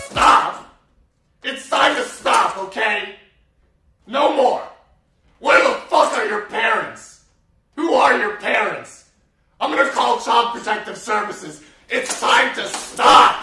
stop. It's time to stop, okay? No more. Where the fuck are your parents? Who are your parents? I'm gonna call Child Protective Services. It's time to stop!